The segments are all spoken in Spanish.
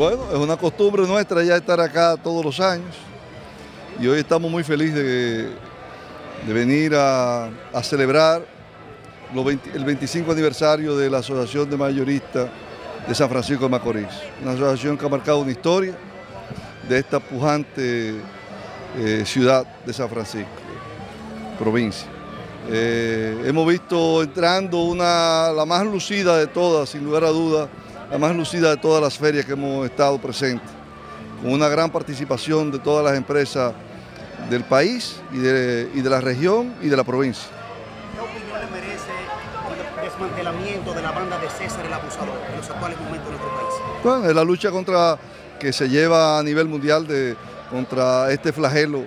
Bueno, es una costumbre nuestra ya estar acá todos los años y hoy estamos muy felices de, venir a, celebrar los 20 el 25 aniversario de la Asociación de Mayoristas de San Francisco de Macorís. Una asociación que ha marcado una historia de esta pujante eh, ciudad de San Francisco, provincia. Eh, hemos visto entrando una, la más lucida de todas, sin lugar a dudas, la más lucida de todas las ferias que hemos estado presentes, con una gran participación de todas las empresas del país y de, y de la región y de la provincia. ¿Qué opinión le merece el desmantelamiento de la banda de César el Abusador en los actuales momentos de nuestro país? Bueno, es la lucha contra que se lleva a nivel mundial de, contra este flagelo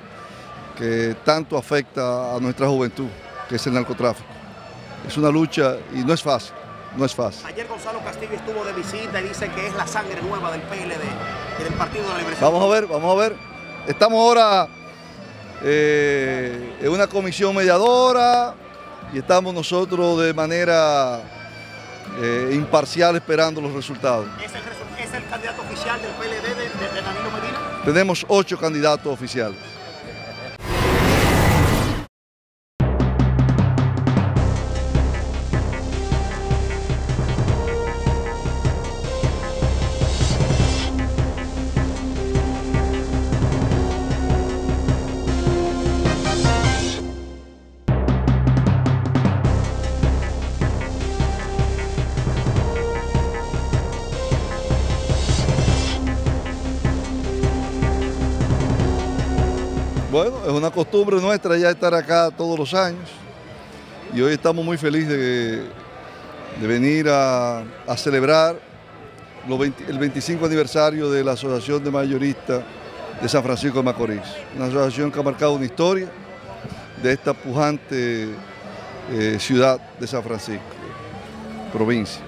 que tanto afecta a nuestra juventud, que es el narcotráfico. Es una lucha y no es fácil, no es fácil. Ayer Gonzalo Castillo estuvo de visita y dice que es la sangre nueva del PLD y del Partido de la Liberación. Vamos a ver, vamos a ver. Estamos ahora eh, en una comisión mediadora y estamos nosotros de manera eh, imparcial esperando los resultados. ¿Es el, resu- es el candidato oficial del PLD de, de- de Danilo Medina? Tenemos ocho candidatos oficiales. Bueno, es una costumbre nuestra ya estar acá todos los años y hoy estamos muy felices de, venir a, celebrar los 20 el 25 aniversario de la Asociación de Mayoristas de San Francisco de Macorís. Una asociación que ha marcado una historia de esta pujante eh, ciudad de San Francisco, provincia.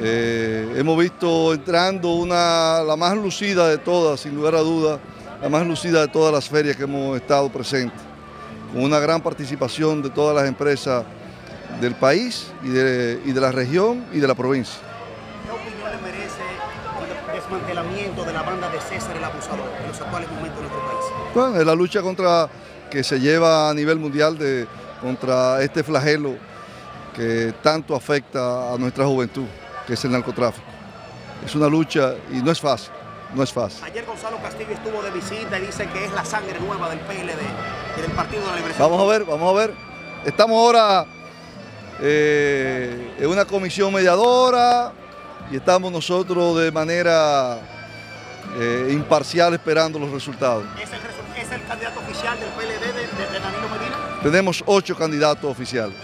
Eh, hemos visto entrando una, la más lucida de todas, sin lugar a dudas, la más lucida de todas las ferias que hemos estado presentes, con una gran participación de todas las empresas del país y de, y de la región y de la provincia. ¿Qué opinión le merece el desmantelamiento de la banda de César el Abusador en los actuales momentos de nuestro país? Bueno, es la lucha contra que se lleva a nivel mundial de, contra este flagelo que tanto afecta a nuestra juventud, que es el narcotráfico. Es una lucha y no es fácil, no es fácil. Ayer Gonzalo Castillo estuvo de visita y dice que es la sangre nueva del PLD y del Partido de la Liberación. Vamos a ver, vamos a ver. Estamos ahora eh, en una comisión mediadora y estamos nosotros de manera eh, imparcial esperando los resultados. ¿Es el, resu- es el candidato oficial del PLD de, de- de Danilo Medina? Tenemos ocho candidatos oficiales.